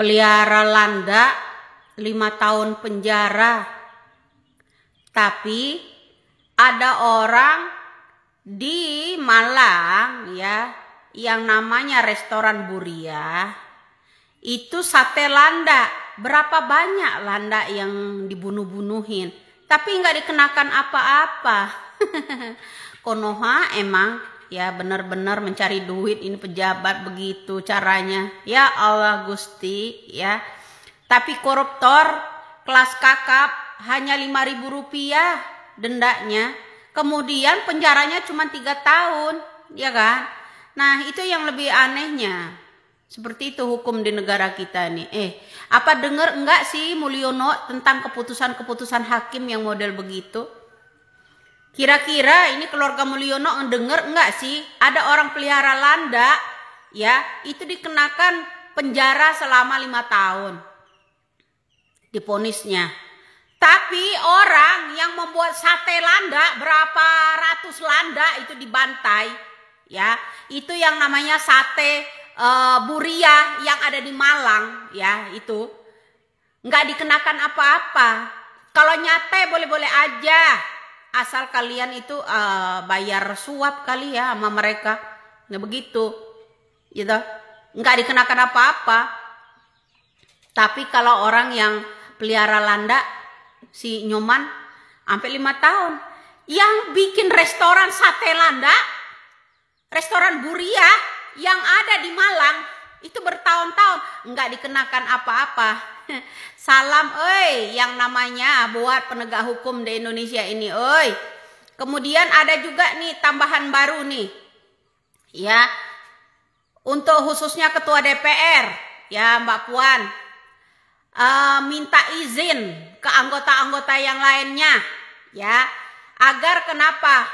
pelihara landa lima tahun penjara. Tapi ada orang di Malang ya yang namanya restoran Buria itu sate landa. Berapa banyak landa yang dibunuh-bunuhin? Tapi nggak dikenakan apa-apa. Konoha emang ya benar-benar mencari duit ini pejabat begitu caranya ya Allah Gusti ya tapi koruptor kelas kakap hanya lima ribu rupiah dendanya kemudian penjaranya cuma tiga tahun ya kan Nah, itu yang lebih anehnya. Seperti itu hukum di negara kita nih. Eh, apa dengar enggak sih Mulyono tentang keputusan-keputusan hakim yang model begitu? Kira-kira ini keluarga Mulyono dengar enggak sih? Ada orang pelihara landa ya itu dikenakan penjara selama lima tahun. Diponisnya. Tapi orang yang membuat sate landa berapa ratus landa itu dibantai ya. Itu yang namanya sate uh, buria yang ada di Malang ya itu. Nggak dikenakan apa-apa. Kalau nyate boleh-boleh aja asal kalian itu uh, bayar suap kali ya sama mereka. Nggak begitu. Gitu nggak dikenakan apa-apa. Tapi kalau orang yang pelihara landa si nyoman sampai lima tahun. Yang bikin restoran sate landa restoran Buria yang ada di Malang itu bertahun-tahun nggak dikenakan apa-apa. Salam, oi, yang namanya buat penegak hukum di Indonesia ini, oi. Kemudian ada juga nih tambahan baru nih, ya, untuk khususnya ketua DPR, ya Mbak Puan, uh, minta izin ke anggota-anggota yang lainnya, ya, agar kenapa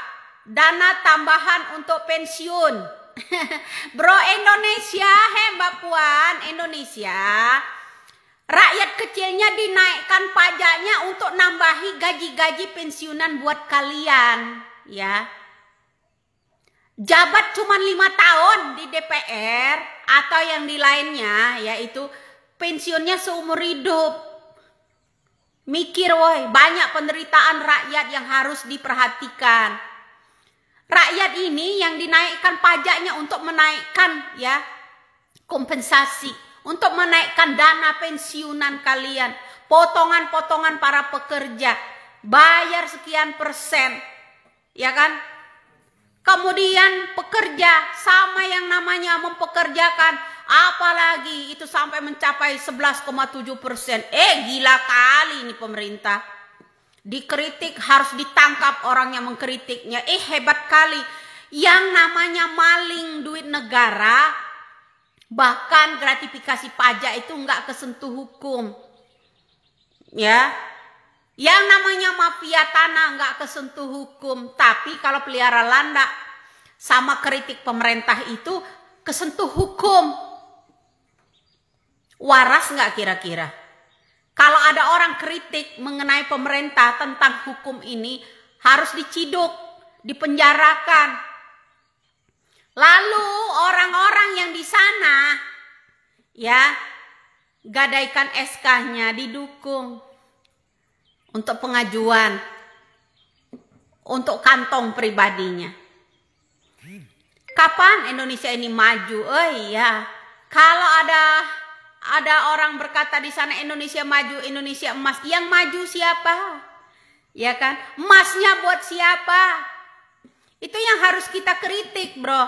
dana tambahan untuk pensiun. Bro Indonesia, he Mbak Puan, Indonesia. Rakyat kecilnya dinaikkan pajaknya untuk nambahi gaji-gaji pensiunan buat kalian, ya. Jabat cuma lima tahun di DPR atau yang di lainnya, yaitu pensiunnya seumur hidup. Mikir woi, banyak penderitaan rakyat yang harus diperhatikan. Rakyat ini yang dinaikkan pajaknya untuk menaikkan ya kompensasi, untuk menaikkan dana pensiunan kalian, potongan-potongan para pekerja, bayar sekian persen, ya kan? Kemudian pekerja sama yang namanya mempekerjakan, apalagi itu sampai mencapai 11,7 persen. Eh gila kali ini pemerintah. Dikritik harus ditangkap orang yang mengkritiknya. Eh hebat kali. Yang namanya maling duit negara, bahkan gratifikasi pajak itu nggak kesentuh hukum. Ya, yang namanya mafia tanah nggak kesentuh hukum. Tapi kalau pelihara landa sama kritik pemerintah itu kesentuh hukum. Waras nggak kira-kira? Kalau ada orang kritik mengenai pemerintah tentang hukum ini harus diciduk, dipenjarakan. Lalu orang-orang yang di sana ya gadaikan SK-nya didukung untuk pengajuan untuk kantong pribadinya. Kapan Indonesia ini maju? Oh iya, kalau ada ada orang berkata di sana Indonesia maju, Indonesia emas. Yang maju siapa? Ya kan? Emasnya buat siapa? Itu yang harus kita kritik, bro.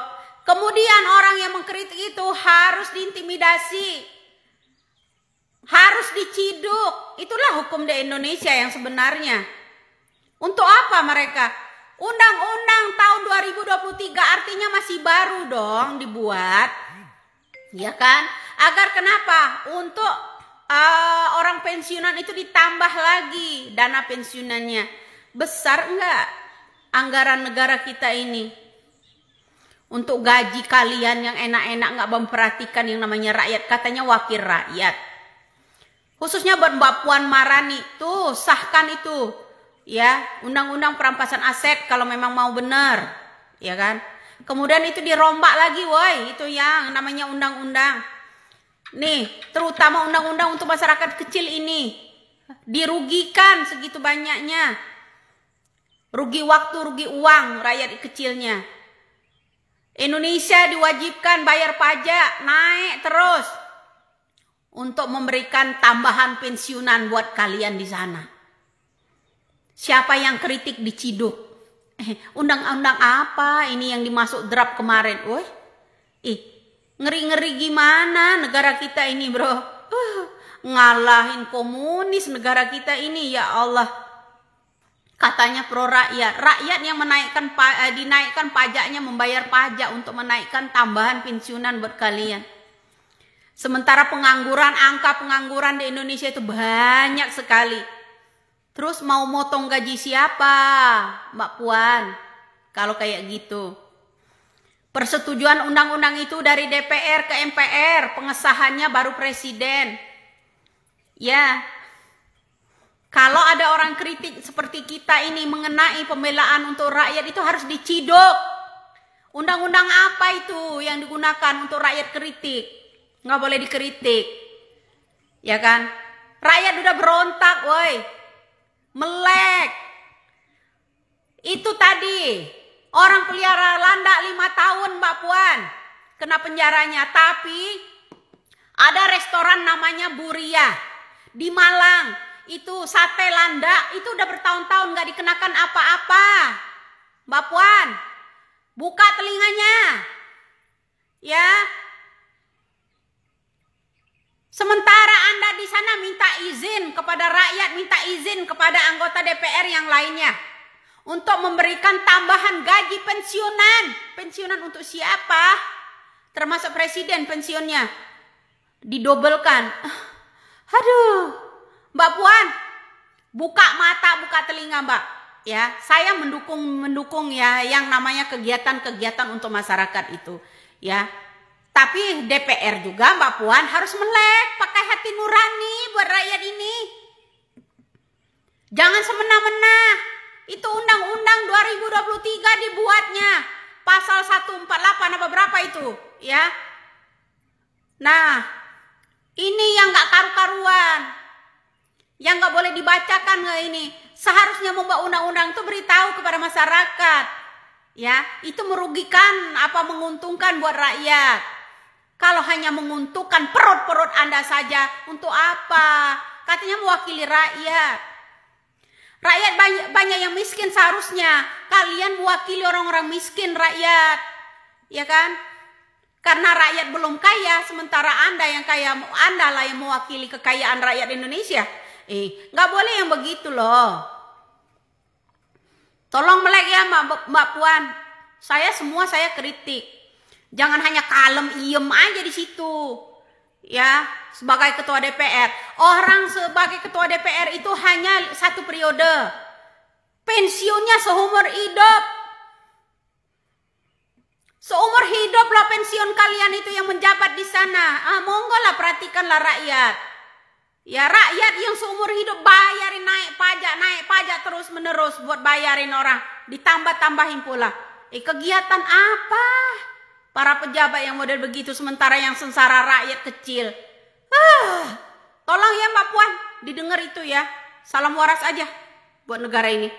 Kemudian orang yang mengkritik itu harus diintimidasi. Harus diciduk. Itulah hukum di Indonesia yang sebenarnya. Untuk apa mereka? Undang-undang tahun 2023 artinya masih baru dong dibuat. Ya kan? Agar kenapa? Untuk uh, orang pensiunan itu ditambah lagi dana pensiunannya. Besar enggak anggaran negara kita ini? Untuk gaji kalian yang enak-enak nggak memperhatikan yang namanya rakyat. Katanya wakil rakyat. Khususnya buat Mbak Puan Marani. Tuh sahkan itu. Ya, undang-undang perampasan aset kalau memang mau benar. Ya kan? Kemudian itu dirombak lagi, woi, itu yang namanya undang-undang Nih, terutama undang-undang untuk masyarakat kecil ini dirugikan segitu banyaknya. Rugi waktu, rugi uang rakyat kecilnya. Indonesia diwajibkan bayar pajak naik terus untuk memberikan tambahan pensiunan buat kalian di sana. Siapa yang kritik diciduk? Eh, undang-undang apa ini yang dimasuk draft kemarin? Woi, ih, Ngeri-ngeri gimana negara kita ini bro? Uh, ngalahin komunis negara kita ini ya Allah. Katanya pro rakyat, rakyat yang menaikkan eh, dinaikkan pajaknya membayar pajak untuk menaikkan tambahan pensiunan buat kalian. Sementara pengangguran, angka pengangguran di Indonesia itu banyak sekali. Terus mau motong gaji siapa, Mbak Puan? Kalau kayak gitu. Persetujuan undang-undang itu dari DPR ke MPR, pengesahannya baru presiden. Ya. Kalau ada orang kritik seperti kita ini mengenai pembelaan untuk rakyat itu harus diciduk. Undang-undang apa itu yang digunakan untuk rakyat kritik? Nggak boleh dikritik. Ya kan? Rakyat udah berontak, woi. Melek. Itu tadi Orang pelihara landak lima tahun Mbak Puan kena penjaranya. Tapi ada restoran namanya Buria di Malang. Itu sate landak itu udah bertahun-tahun nggak dikenakan apa-apa. Mbak Puan, buka telinganya. Ya. Sementara Anda di sana minta izin kepada rakyat, minta izin kepada anggota DPR yang lainnya untuk memberikan tambahan gaji pensiunan. Pensiunan untuk siapa? Termasuk presiden pensiunnya. Didobelkan. Aduh. Mbak Puan, buka mata, buka telinga, Mbak. Ya, saya mendukung mendukung ya yang namanya kegiatan-kegiatan untuk masyarakat itu, ya. Tapi DPR juga Mbak Puan harus melek, pakai hati nurani buat rakyat ini. Jangan semena-mena. Itu undang-undang 2023 dibuatnya. Pasal 148 apa berapa itu, ya? Nah, ini yang gak karu-karuan. Yang gak boleh dibacakan nggak ini. Seharusnya membuat undang-undang itu beritahu kepada masyarakat. Ya, itu merugikan apa menguntungkan buat rakyat. Kalau hanya menguntungkan perut-perut Anda saja, untuk apa? Katanya mewakili rakyat. Rakyat banyak, banyak yang miskin seharusnya. Kalian mewakili orang-orang miskin rakyat. Ya kan? Karena rakyat belum kaya, sementara Anda yang kaya, Anda lah yang mewakili kekayaan rakyat Indonesia. Eh, nggak boleh yang begitu loh. Tolong melek ya Mbak, Mbak Puan. Saya semua saya kritik. Jangan hanya kalem iem aja di situ ya sebagai ketua DPR. Orang sebagai ketua DPR itu hanya satu periode. Pensiunnya seumur hidup. Seumur hidup lah pensiun kalian itu yang menjabat di sana. Ah, monggo lah perhatikanlah rakyat. Ya rakyat yang seumur hidup bayarin naik pajak, naik pajak terus menerus buat bayarin orang. Ditambah-tambahin pula. Eh kegiatan apa? Para pejabat yang model begitu sementara yang sengsara rakyat kecil. Ah, tolong ya Mbak Puan, didengar itu ya. Salam waras aja buat negara ini.